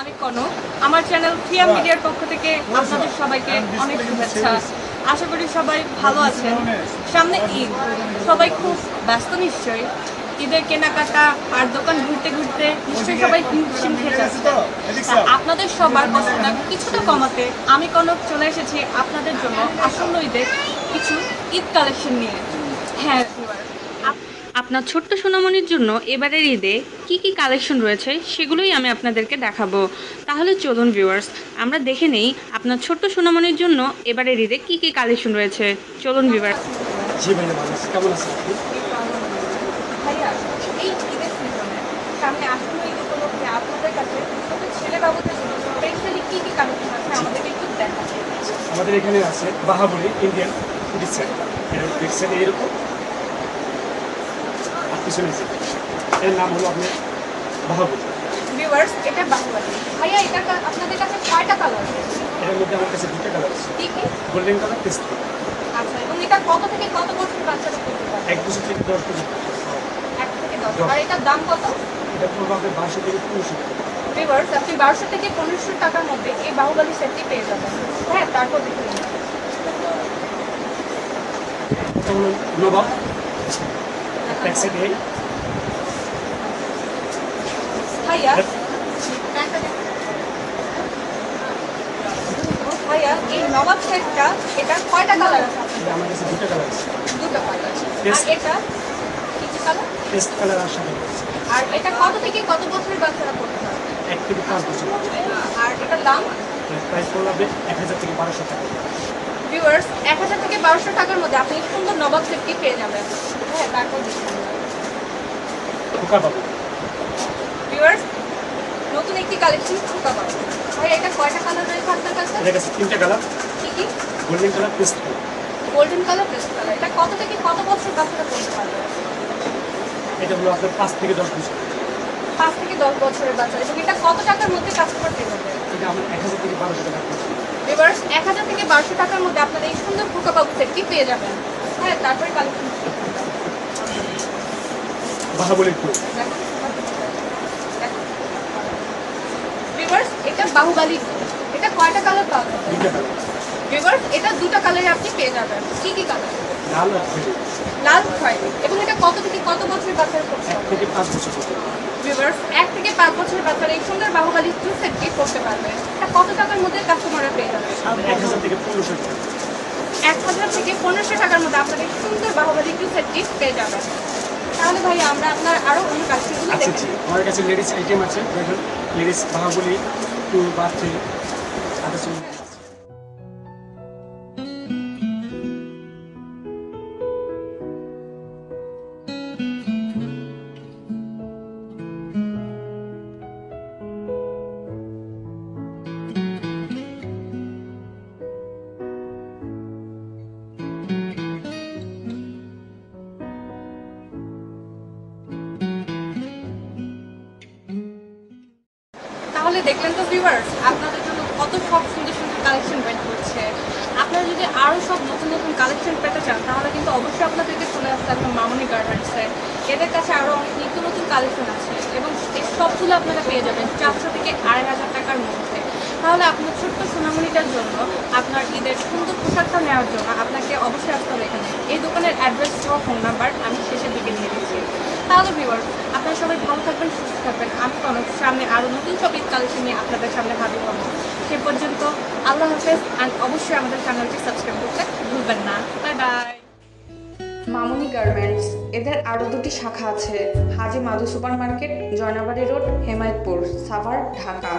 আমি কনক। আমার চ্যানেল ফিয়া মিডিয়ার পক্ষ থেকে আপনাদের সবাইকে অনেক শুভেচ্ছা। আশা করি সবাই ভালো আছেন। সামনে ঈদ। সবাই খুব ব্যস্ত নিশ্চয়ই। ঈদের কেনাকাটা আর দোকান ঘুরতে ঘুরতে নিশ্চয়ই সবাই হিমশিম খেয়ে যাচ্ছে। আপনাদের সবার কষ্টটা কিছুটা কমাতে আমি কনক চলে এসেছি আপনাদের জন্য আসন্ন ঈদের কিছু ঈদ কালেকশন নিয়ে। হ্যাঁ আপনার ছোট্ট সোনামণির জন্য এবারের ঈদে কি কি কালেকশন রয়েছে সেগুলোই আমি আপনাদেরকে দেখাবো। তাহলে চলুন ভিউয়ার্স আমরা দেখে নেই আপনার ছোট্ট সোনামণির জন্য এবারের ঈদে কি কি কালেকশন রয়েছে। চলুন ভিউয়ার্স জি ভাইয়া কেমন আছেন আপনি? ভাইয়া এই ঈদের সিজনে সামনে আসন্ন ঈদ উপলক্ষে আপনাদের কাছে ছেলে বাবুদের জন্য স্পেশালি কি কি কালেকশন আছে আমাদেরকে একটু দেখাচ্ছে আমাদের এখানে আছে বাহাবলি ইন্ডিয়ান এটা আর পিছনে এর নাম হলো আপনার বাহাবলি। ভিউয়ার্স এটা বাহুবালি। ভাইয়া এটা আপনাদের কাছে কয়টা কালার এটার মধ্যে আমার কাছে দুটো কালার আছে। গোল্ডেন কালার পেস্ট আচ্ছা এবং এটা কত থেকে কত বছর বাচ্চারা করতে পারে? এক বছর থেকে দশ পর্যন্ত। এক থেকে দশ। দশ। আর এটার দাম কত? এটা পড়বে বারোশো থেকে পনেরোশো ভিউয়ার্স আপনি বারোশো থেকে পনেরোশো টাকার মধ্যে এই বাহুবালি সেটটি পেয়ে যাবেন। হ্যাঁ তারপর দেখে নিন। নবাব সাইড এই ভাইয়া। ভাইয়া এই নবাব সেটটা এটা কয়টা কালার আছে আমার কাছে দুটো কালার আছে। দুটো কালার আর এটা? কালার পেস্ট কালার আর আর এটা কত থেকে কত বছরের বাচ্চারা করতে পারবে এক থেকে পাঁচ বছর। আর এটার দাম? প্রাইস পড়বে এক হাজার থেকে বারোশো টাকা। ভিউয়ার্স এক হাজার থেকে বারোশো টাকার মধ্যে আপনি সুন্দর নবাব সেটটি পেয়ে যাবেন। হ্যাঁ খোকা নতুন একটি কালেকশন ছোকা পাবো। ভাই এটা কয়টা কালার রয়েছে আপনার কাছে? এটার কাছে তিনটে কালার কি কি? Golden colour paste colour golden colour paste colour এটা কত থেকে কত বছর বাচ্চারা করতে পারবে এটা হলো আপনার থেকে দশ বছর। পাঁচ থেকে দশ বছরের বাচ্চা। এবং এটা কত টাকার মধ্যে কাস্টমার পেয়ে যাবে এটা আমার এক হাজার থেকে বারোশো টাকা। পড়বে। ভিউয়ার্স এক হাজার থেকে বারোশো টাকার মধ্যে আপনারা এই সুন্দর ফুকা বাবু সেটটি পেয়ে যাবেন। হ্যাঁ তারপরে কালেকশন ভিউয়ার্স এটা বাহুবালি এটা কয়টা কালার পাওয়া যাবে? এটা দুটো কালারে আপনি পেয়ে যাবেন। কি কি কালার লাল লাল খয়েরি এবং এটা কত থেকে কত বছরের বাচ্চারা এক থেকে পাঁচ বছর। এক থেকে পাঁচ বছরের বাচ্চারা এই সুন্দর বাহুবালি টু করতে পারবে। এটা কত টাকার মধ্যে কাস্টমাররা পেয়ে যাবে? এক হাজার থেকে পনেরোশো টাকা। এক হাজার থেকে পনেরোশো টাকার মধ্যে আপনারা এই সুন্দর বাহুবালি টু সেটটি পেয়ে যাবেন। তাহলে ভাই আমরা আপনার আরও অন্য কালেকশনগুলো আচ্ছা নিই। আমার কাছে লেডিস আইটেম আছে দেখুন লেডিস বাহাবলি টু বা থ্রি দেখলেন তো ভিউয়ার্স আপনাদের জন্য কত সব সুন্দর সুন্দর কালেকশন বের করছে। আপনারা যদি আরও সব নতুন নতুন কালেকশন পেতে চান, তাহলে কিন্তু অবশ্যই আপনাদেরকে চলে আসতে হবে মামনি গার্মেন্টসে এদের কাছে আরও অনেক নিত্য নতুন কালেকশন আছে এবং এই সবগুলো আপনারা পেয়ে যাবেন চারশো থেকে আড়াই হাজার টাকার মধ্যে। তাহলে আপনার ছোট্ট সোনামণিটার জন্য আপনার ঈদের সুন্দর পোশাকটা নেওয়ার জন্য আপনাকে অবশ্যই আসতে হবে এখানে। এই দোকানের অ্যাড্রেস ও ফোন নাম্বার আমি শেষের দিকে দিয়ে দিচ্ছি। তাহলে ভিউয়ার আপনারা সবাই সুস্থ থাকবেন আমি সামনে আরও নতুন ঈদ কালেকশন নিয়ে আপনাদের সামনে হাজির হব। সে পর্যন্ত আল্লাহ হাফেজ অ্যান্ড অবশ্যই আমাদের চ্যানেলটি সাবস্ক্রাইব করতে ভুলবেন না। বাই বাই মামুনি গার্মেন্টস, এদের আরও দুটি শাখা আছে। Haji Madu super market Joynabari road, Hemayetpur, Savar, Dhaka.